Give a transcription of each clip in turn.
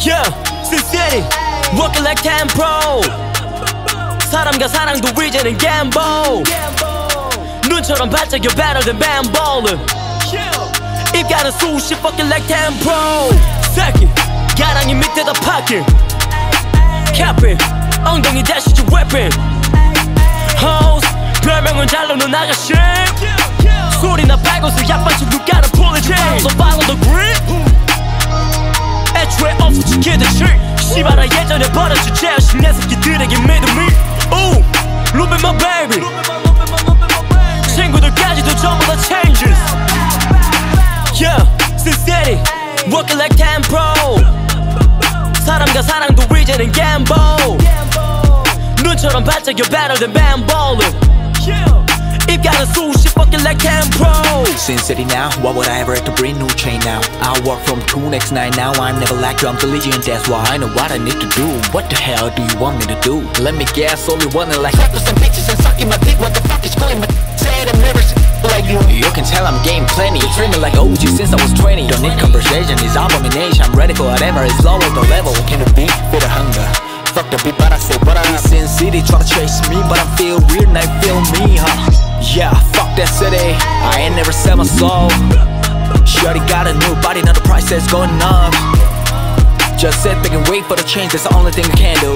Yeah, Sin City, working like Ten-pro. 사람과 사랑도 이제는 gamble. 눈처럼 반짝여 better than Ben baller. 입가는 수시 fucking like Ten-pro. Second, 가랑이 밑에다 pocket. Capping, 엉덩이 dash is your weapon. Hoes, 별명은 잘로 누나가 shit. 소리나 빨고서 약반씩 누가는 pull it in. So follow 지키듯이 씨발아 예전에 버려준 제어식 녀석들에게 믿음이. 오 Look my baby. 친구들까지도 전부 다 changes. Yeah, Sin City Working like Ten-pro 사람과 사랑도 이제는 gamble. 눈처럼 반짝여 better than bambolling we got a suit, she fucking like Cambro Sin City now, why would I ever have to bring new chain now? I work from 2 next night now, I'm never like you, I'm diligent That's why I know what I need to do. What the hell do you want me to do? Let me guess, only one like Rappers and bitches and sucking my dick, what the fuck is going my Say them like you. You can tell I'm game plenty Dreaming like OG since I was 20 Don't need conversation, it's abomination. I'm ready for whatever, it's lower the level. Can it be for the hunger? Fuck the beat, but I say what I Sin City try to chase me But I feel weird and I feel me, huh? sell my soul Shorty got a new body, now the price is going up Just sit back and wait for the change, that's the only thing I can do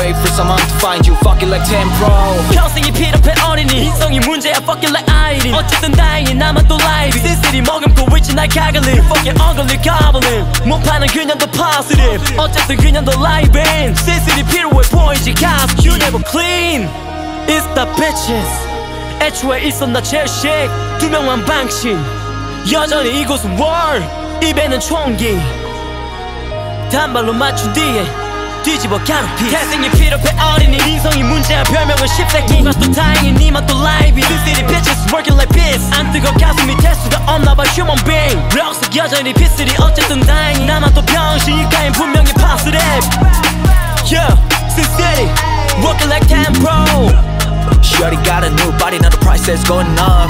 Wait for someone to find you, fuck it like 10 pro 평생이 필요해 어린이 인성이 문제야 fucking like 아이린 어쨌든 다행히 나만 또 라이브 쓸쓸히 머금고 있지 날 가글리 fucking ugly goblin 못 파는 그년도 positive 어쨌든 그년도 라이브인 쓸쓸히 필요해 보이지 가수 you never clean It's the bitches 애초에 있었나 제식. 두 명만 방친 여전히 이곳은 월 입에는 총기. 단발로 맞춘 뒤에 뒤집어 가로피 태생이 필요해 어린이 인성이 문제야. 별명은 뭔가 또 다행히 니만 또 라이브 This city bitches working like this 안 뜨거 가슴이 될 수가 없나봐 human being. 럭석 여전히 피스리 어쨌든 다행히 나만 또 병신일까엔 분명히 파스랩 assets going off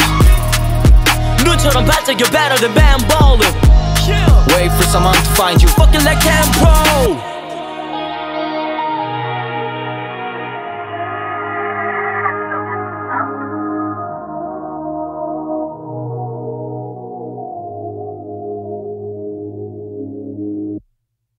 눈처럼 반짝 you're better than Ben baller. Wait for someone to find you. Fucking like Cam Pro